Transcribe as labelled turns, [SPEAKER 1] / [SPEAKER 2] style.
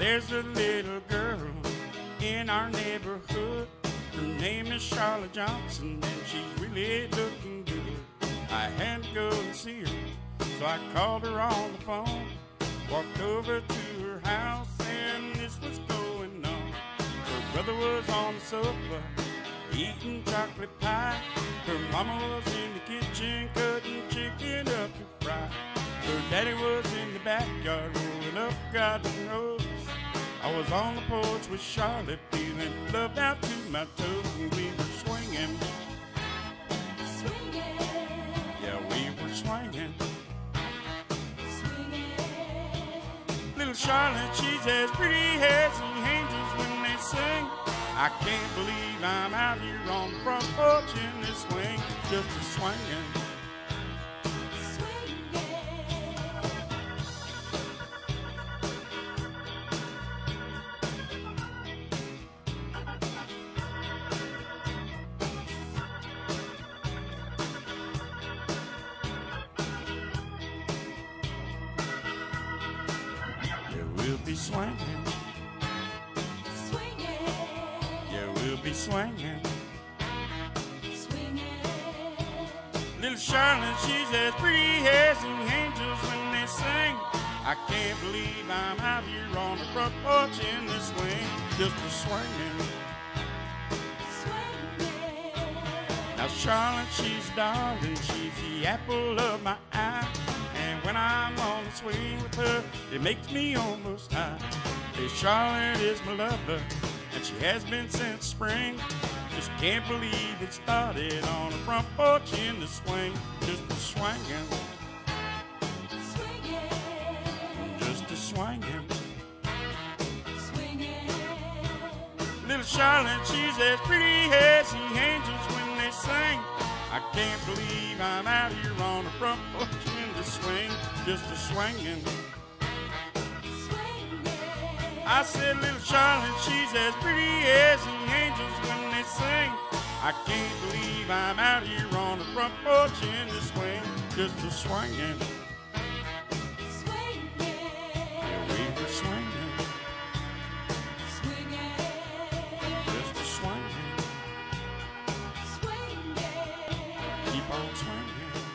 [SPEAKER 1] There's a little girl in our neighborhood. Her name is Charlotte Johnson, and she's really looking good. I had to go and see her, so I called her on the phone. Walked over to her house, and this was going on. Her brother was on the sofa, eating chocolate pie. Her mama was in the kitchen, cutting chicken up to fry. Her daddy was in the backyard, rolling up garden rows. I was on the porch with Charlotte, feeling loved out to my toes, and we were swinging.
[SPEAKER 2] Swinging,
[SPEAKER 1] Yeah, we were swinging.
[SPEAKER 2] swinging.
[SPEAKER 1] Little Charlotte, she's as pretty as the angels when they sing. I can't believe I'm out here on the front porch in this swing, just a swinging. We'll be swinging. Swinging. Yeah, we'll be swinging. Swinging. Little Charlotte, she's as pretty as the angels when they sing. I can't believe I'm out here on the front porch in this swing, just a swinging. swinging. Now Charlotte, she's darling, she's the apple of my eye. When I'm on the swing with her, it makes me almost high. Hey, Charlotte is my lover, and she has been since spring. Just can't believe it started on the front porch in the swing, just a swinging, just a swinging. Little Charlotte, she's as pretty as the angels when they sing. I can't believe I'm out here a swing, just a swinging. I said, little Charlotte, she's as pretty as the angels when they sing. I can't believe I'm out here on the front porch in the swing, just a swinging. swinging. Keep on swinging.